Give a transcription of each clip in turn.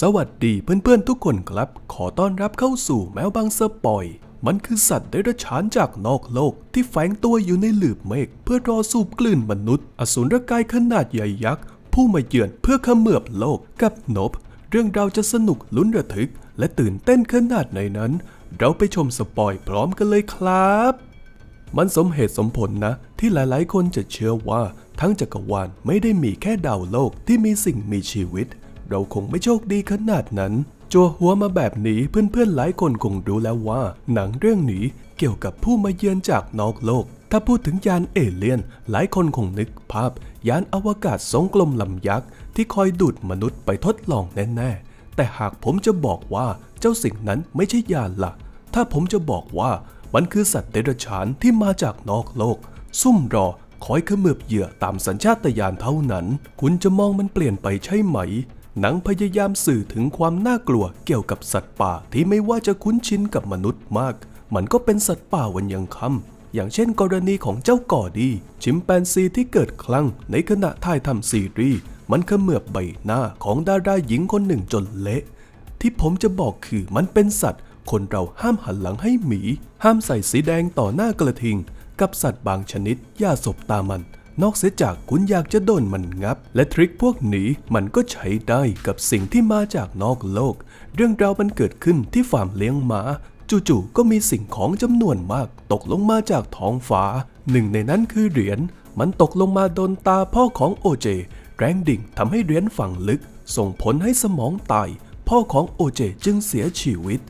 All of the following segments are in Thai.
สวัสดีเพื่อนๆทุกคนครับ ขอต้อนรับเข้าสู่แมวบางสปอย มันคือสัตว์เดรัจฉานจากนอกโลก ที่แฝงตัวอยู่ในหลืบเมฆเพื่อรอสูบกลืนมนุษย์ อสูรกายขนาดใหญ่ยักษ์ ผู้มาเยือนเพื่อขมือบโลกกับนบ เรื่องราวจะสนุกลุ้นระทึก และตื่นเต้นขนาดไหนนั้น เราไปชมสปอยพร้อมกันเลยครับ มันสมเหตุสมผลนะ ที่หลายๆ คนจะเชื่อว่าทั้งจักรวาลไม่ได้มีแค่ดาวโลกที่มีสิ่งมีชีวิต เราคงไม่โชคดีขนาดนั้น จัวหัวมาแบบนี้เพื่อนๆหลายคนคงรู้แล้วว่า หนังเรื่องนี้เกี่ยวกับผู้มาเยือนจากนอกโลก ถ้าพูดถึงยานเอเลี่ยน หลายคนคงนึกภาพ ยานอวกาศทรงกลมลำยักษ์ที่คอยดูดมนุษย์ไปทดลองแน่ๆ แต่หากผมจะบอกว่าเจ้าสิ่งนั้นไม่ใช่ยานละ่ะ ถ้าผมจะบอกว่ามันคือสัตว์เดรัจฉานที่มาจากนอกโลก ซุ่มรอคอยเขมือบเหยื่อตามสัญชาตญาณเท่านั้น คุณจะมองมันเปลี่ยนไปใช่ไหม หนังพยายามสื่อถึงความน่ากลัวเกี่ยวกับสัตว์ป่าที่ไม่ว่าจะคุ้นชินกับมนุษย์มาก มันก็เป็นสัตว์ป่าวันยังคำอย่างเช่นกรณีของเจ้ากอดีชิมแปนซีที่เกิดคลั่งในขณะถ่ายทำซีรีส์มันเขมือบใบหน้าของดาราหญิงคนหนึ่งจนเละ ที่ผมจะบอกคือมันเป็นสัตว์ คนเราห้ามหันหลังให้หมี ห้ามใส่สีแดงต่อหน้ากระทิง กับสัตว์บางชนิดอย่าสบตามัน นอกเสียจากคุณอยากจะโดนมันงับ และทริคพวกนี้มันก็ใช้ได้กับสิ่งที่มาจากนอกโลก เรื่องราวมันเกิดขึ้นที่ฟาร์มเลี้ยงหมา จู่ๆก็มีสิ่งของจำนวนมากตกลงมาจากท้องฟ้า หนึ่งในนั้นคือเหรียญมันตกลงมาโดนตาพ่อของโอเจ แรงดิ่งทำให้เหรียญฝังลึก ส่งผลให้สมองตาย พ่อของโอเจจึงเสียชีวิต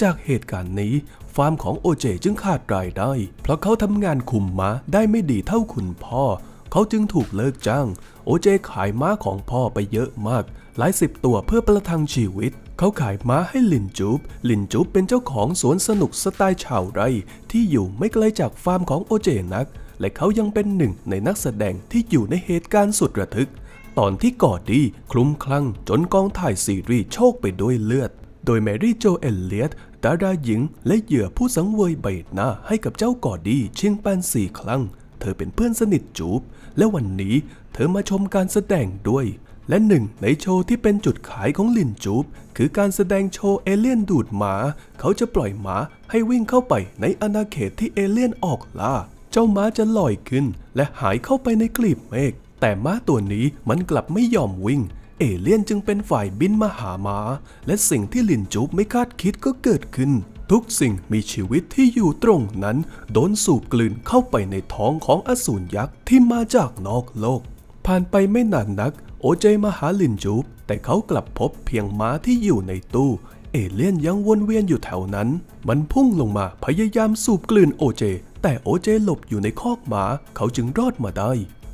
จากเหตุการณ์นี้ฟาร์มของโอเจจึงขาดรายได้ เพราะเขาทำงานคุมม้าได้ไม่ดีเท่าคุณพ่อ เขาจึงถูกเลิกจ้าง โอเจขายม้าของพ่อไปเยอะมาก หลายสิบตัวเพื่อประทังชีวิต เขาขายม้าให้ลินจูบลินจูบเป็นเจ้าของสวนสนุกสไตล์ชาวไร่ ที่อยู่ไม่ไกลจากฟาร์มของโอเจนัก และเขายังเป็นหนึ่งในนักแสดงที่อยู่ในเหตุการณ์สุดระทึก ตอนที่กอดดีคลุ้มคลั่งจนกองถ่ายซีรีส์โชกไปด้วยเลือด โดยแมรี่โจเอลเลียตดาราหญิงและเหยื่อผู้สังเวยใบหน้าให้กับเจ้ากอร์ดี้ชิมแปนซีคลั่ง เธอเป็นเพื่อนสนิทจูป และวันนี้เธอมาชมการแสดงด้วย และหนึ่งในโชว์ที่เป็นจุดขายของลินจูป คือการแสดงโชว์เอเลี่ยนดูดหมา เขาจะปล่อยหมาให้วิ่งเข้าไปในอาณาเขตที่เอเลี่ยนออกล่า เจ้าหมาจะลอยขึ้น และหายเข้าไปในกลีบเมฆแต่ม้าตัวนี้มันกลับไม่ยอมวิ่ง เอเลี่ยนจึงเป็นฝ่ายบินมาหามา และสิ่งที่ลินจูบไม่คาดคิดก็เกิดขึ้น ทุกสิ่งมีชีวิตที่อยู่ตรงนั้น โดนสูบกลืนเข้าไปในท้องของอสูรยักษ์ที่มาจากนอกโลก ผ่านไปไม่นานนัก โอเจมาหาลินจูบ แต่เขากลับพบเพียงม้าที่อยู่ในตู้ เอเลี่ยนยังวนเวียนอยู่แถวนั้น มันพุ่งลงมาพยายามสูบกลืนโอเจ แต่โอเจหลบอยู่ในคอกหมา เขาจึงรอดมาได้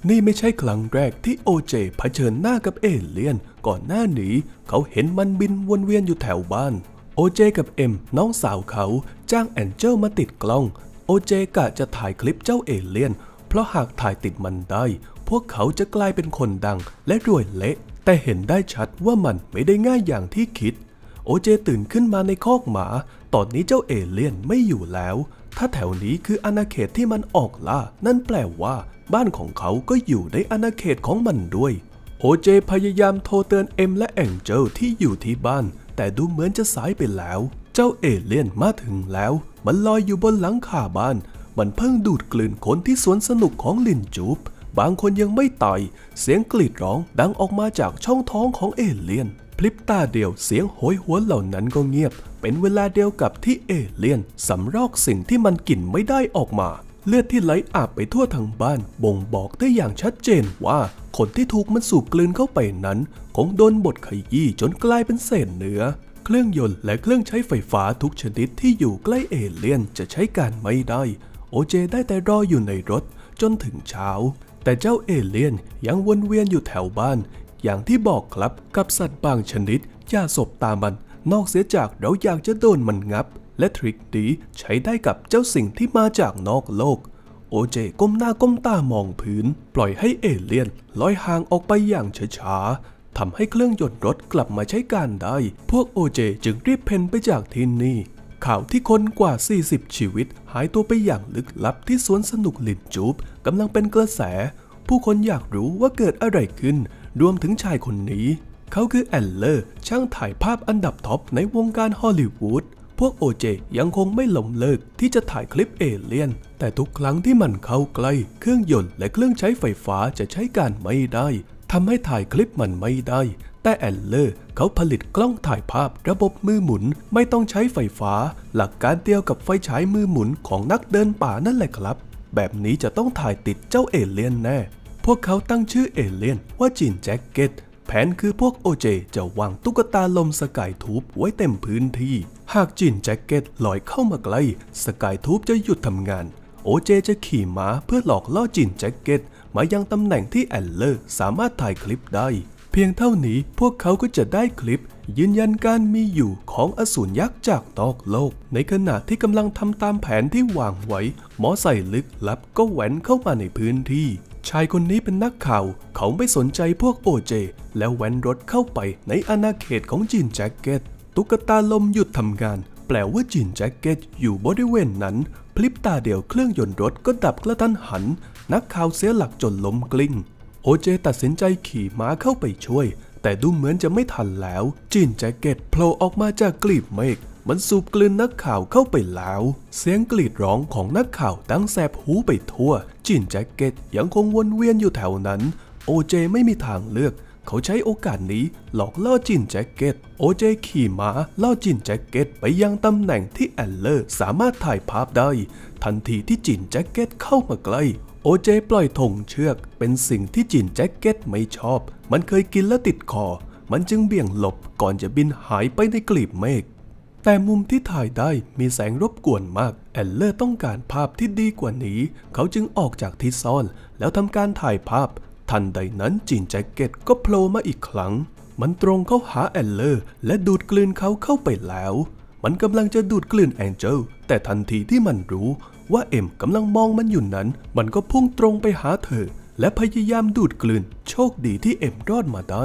นี่ไม่ใช่ครั้งแรกที่โอเจเผชิญหน้ากับเอเลี่ยน ก่อนหน้านี้ เขาเห็นมันบินวนเวียนอยู่แถวบ้าน โอเจกับเอ็มน้องสาวเขาจ้างแอนเจลมาติดกล้อง โอเจกะจะถ่ายคลิปเจ้าเอเลี่ยน เพราะหากถ่ายติดมันได้ พวกเขาจะกลายเป็นคนดังและรวยเละ แต่เห็นได้ชัดว่ามันไม่ได้ง่ายอย่างที่คิด โอเจตื่นขึ้นมาในคอกหมา ตอนนี้เจ้าเอเลี่ยนไม่อยู่แล้ว ถ้าแถวนี้คืออาณาเขตที่มันออกล่า นั่นแปลว่า บ้านของเขาก็อยู่ในอาณาเขตของมันด้วย โอเจพยายามโทรเตือนเอ็มและแองเจลที่อยู่ที่บ้าน แต่ดูเหมือนจะสายไปแล้ว เจ้าเอเลี่ยนมาถึงแล้ว มันลอยอยู่บนหลังคาบ้าน มันเพิ่งดูดกลืนคนที่สวนสนุกของลินจูปบางคนยังไม่ตาย เสียงกรีดร้องดังออกมาจากช่องท้องของเอเลี่ยน พลิบตาเดียวเสียงโหยหวนเหล่านั้นก็เงียบ เป็นเวลาเดียวกับที่เอเลี่ยนสำรอกสิ่งที่มันกินไม่ได้ออกมา เลือดที่ไหลอาบไปทั่วทั้งบ้าน บ่งบอกได้อย่างชัดเจนว่าคนที่ถูกมันสูบกลืนเข้าไปนั้น คงโดนบดขยี้จนกลายเป็นเศษเนื้อ เครื่องยนต์และเครื่องใช้ไฟฟ้าทุกชนิดที่อยู่ใกล้เอเลี่ยนจะใช้การไม่ได้ โอเจได้แต่รออยู่ในรถจนถึงเช้า แต่เจ้าเอเลี่ยนยังวนเวียนอยู่แถวบ้าน อย่างที่บอกครับกับสัตว์บางชนิดอย่าสบตามันนอกเสียจากเราอยากจะโดนมันงับ และทริคนี้ใช้ได้กับเจ้าสิ่งที่มาจากนอกโลก โอเจก้มหน้าก้มตามองพื้น ปล่อยให้เอเลี่ยนลอยห่างออกไปอย่างช้าๆทำให้เครื่องยนต์รถกลับมาใช้การได้ พวกโอเจจึงรีบเพนไปจากที่นี่ข่าวที่คนกว่า 40 ชีวิต หายตัวไปอย่างลึกลับที่สวนสนุกลินจูปกำลังเป็นกระแส ผู้คนอยากรู้ว่าเกิดอะไรขึ้น รวมถึงชายคนนี้ เขาคือแอนท์เลอร์ ช่างถ่ายภาพอันดับ top ในวงการฮอลลีวูด พวกโอเจยังคงไม่ล้มเลิกที่จะถ่ายคลิปเอเลี่ยน แต่ทุกครั้งที่มันเข้าใกล้ เครื่องยนต์และเครื่องใช้ไฟฟ้าจะใช้การไม่ได้ทำให้ถ่ายคลิปมันไม่ได้ แต่แอนท์เลอร์เขาผลิตกล้องถ่ายภาพระบบมือหมุนไม่ต้องใช้ไฟฟ้า หลักการเดียวกับไฟฉายมือหมุนของนักเดินป่านั่นแหละครับ แบบนี้จะต้องถ่ายติดเจ้าเอเลี่ยนแน่ พวกเขาตั้งชื่อเอเลี่ยนว่าจินแจ็คเก็ต แผนคือพวกโอเจจะวางตุ๊กตาลม sky tube ไว้เต็มพื้นที่ หากจินแจ็คเก็ตลอยเข้ามาใกล้ sky tube จะหยุดทำงาน โอเจจะขี่ม้าเพื่อหลอกล่อจินแจ็คเก็ตมายังตำแหน่งที่แอนท์เลอร์สามารถถ่ายคลิปได้ เพียงเท่านี้พวกเขาก็จะได้คลิป ยืนยันการมีอยู่ของอสูรยักษ์จากนอกโลก ในขณะที่กำลังทำตามแผนที่วางไว้ หมอใส่ลึกลับก็แหวนเข้ามาในพื้นที่ ชายคนนี้เป็นนักข่าว เขาไม่สนใจพวกโอเจ แล้วแว้นรถเข้าไปในอาณาเขตของจีนแจ็คเก็ต ตุ๊กตาลมหยุดทำงาน แปลว่าจีนแจ็คเก็ตอยู่บริเวณนั้น พลิบตาเดียวเครื่องยนต์รถก็ดับกระทันหัน นักข่าวเสียหลักจนล้มกลิ้ง โอเจตัดสินใจขี่ม้าเข้าไปช่วย แต่ดูเหมือนจะไม่ทันแล้ว จีนแจ็คเก็ตโผล่ออกมาจากกลีบเมฆ มันสูบกลืนนักข่าวเข้าไปแล้ว เสียงกรีดร้องของนักข่าวดังแสบหูไปทั่วจีนแจ็คเก็ตยังคงวนเวียนอยู่แถวนั้น โอเจไม่มีทางเลือก เขาใช้โอกาสนี้หลอกล่อจินแจ็คเก็ต โอเจขี่ม้าล่อจินแจ็คเก็ตไปยังตำแหน่งที่แอนเลอร์สามารถถ่ายภาพได้ ทันทีที่จินแจ็คเก็ตเข้ามาใกล้โอเจปล่อยธงเชือกเป็นสิ่งที่จินแจ็คเก็ตไม่ชอบ มันเคยกินและติดคอ มันจึงเบี่ยงหลบก่อนจะบินหายไปในกลีบเมฆ แต่มุมที่ถ่ายได้มีแสงรบกวนมาก แอนเลอร์ต้องการภาพที่ดีกว่านี้ เขาจึงออกจากที่ซ่อน แล้วทำการถ่ายภาพ ทันใดนั้นจีนแจ็คเก็ตก็โผล่มาอีกครั้ง มันตรงเข้าหาแอนเลอร์ และดูดกลืนเขาเข้าไปแล้ว มันกำลังจะดูดกลืนแองเจิลแต่ทันทีที่มันรู้ว่าเอ็มกำลังมองมันอยู่นั้น มันก็พุ่งตรงไปหาเธอ และพยายามดูดกลืน โชคดีที่เอ็มรอดมาได้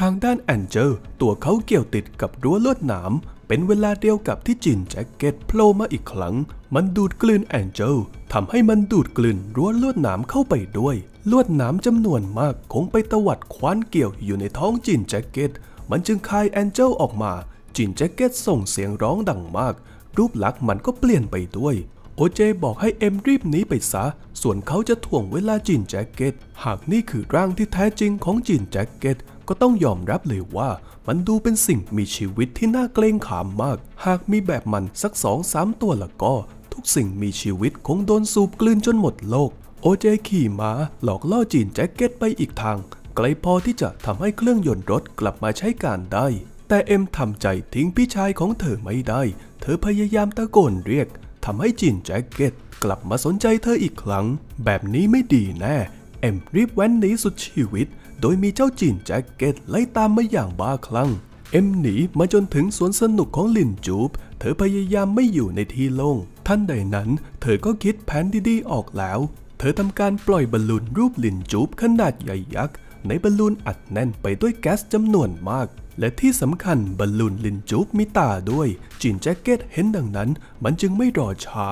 ทางด้านแองเจิลตัวเขาเกี่ยวติดกับรั้วลวดหนาม เป็นเวลาเดียวกับที่จินแจ็คเก็ตโผล่มาอีกครั้ง มันดูดกลืนแองเจิลทำให้มันดูดกลืนรั้วลวดหนามเข้าไปด้วย ลวดหนามจำนวนมากคงไปตวัดคว้านเกี่ยวอยู่ในท้องจินแจ็คเก็ต มันจึงคายแองเจิลออกมา จินแจ็คเก็ตส่งเสียงร้องดังมาก รูปลักษณ์มันก็เปลี่ยนไปด้วยโอเจบอกให้เอ็มรีบหนีไปซะ ส่วนเขาจะถ่วงเวลาจินแจ็คเก็ต หากนี่คือร่างที่แท้จริงของจินแจ็คเก็ต ก็ต้องยอมรับเลยว่ามันดูเป็นสิ่งมีชีวิตที่น่าเกรงขามมาก หากมีแบบมันสักสองสามตัวละก็ ทุกสิ่งมีชีวิตคงโดนสูบกลืนจนหมดโลก โอเจขี่ม้าหลอกล่อจีนแจ็คเก็ตไปอีกทาง ไกลพอที่จะทำให้เครื่องยนต์รถกลับมาใช้การได้ แต่เอ็มทำใจทิ้งพี่ชายของเธอไม่ได้ เธอพยายามตะโกนเรียกทำให้จินแจ็คเก็ตกลับมาสนใจเธออีกครั้ง แบบนี้ไม่ดีแน่เอ็มรีบแว้นหนีสุดชีวิต โดยมีเจ้าจินแจ็คเก็ตไล่ตามมาอย่างบ้าคลั่ง เอ็มหนีมาจนถึงสวนสนุกของลิลจูป เธอพยายามไม่อยู่ในที่โล่ง ทันใดนั้น เธอก็คิดแผนดีๆออกแล้ว เธอทำการปล่อยบอลลูนรูปลิลจูปขนาดใหญ่ยักษ์ ในบอลลูนอัดแน่นไปด้วยแก๊สจำนวนมากและที่สำคัญบอลลูนลิลจูปมีตาด้วยจินแจ็คเก็ตเห็นดังนั้น มันจึงไม่รอช้า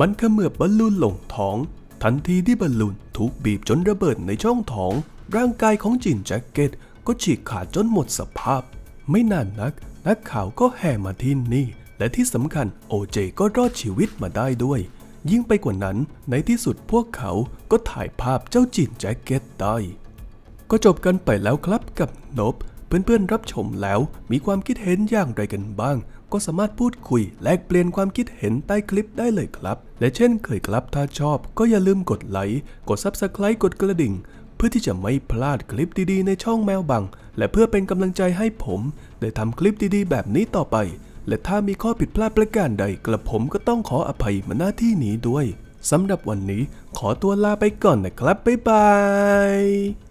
มันเขมือบบอลลูนลงท้อง ทันทีที่บอลลูนถูกบีบจนระเบิดในช่องท้อง ร่างกายของจินแจ็คเก็ตก็ฉีกขาดจนหมดสภาพ ไม่นานนัก นักข่าวก็แห่มาที่นี่ และที่สำคัญโอเจก็รอดชีวิตมาได้ด้วย ยิ่งไปกว่านั้นในที่สุดพวกเขาก็ถ่ายภาพเจ้าจินแจ็คเก็ตได้ ก็จบกันไปแล้วครับกับนบเพื่อนๆรับชมแล้วมีความคิดเห็นอย่างไรกันบ้าง ก็สามารถพูดคุยแลกเปลี่ยนความคิดเห็นใต้คลิปได้เลยครับ และเช่นเคยครับถ้าชอบก็อย่าลืมกดไลค์กด Subscribe กดกระดิ่ง พื่อที่จะไม่พลาดคลิปดีๆ ในช่องแมวบัง และเพื่อเป็นกำลังใจให้ผม ได้ทำคลิปดีๆ แบบนี้ต่อไป และถ้ามีข้อผิดพลาดประการใดกระผมก็ต้องขออภัยมาหน้าที่นี้ด้วยสำหรับวันนี้ขอตัวลาไปก่อนนะครับบ๊ายบาย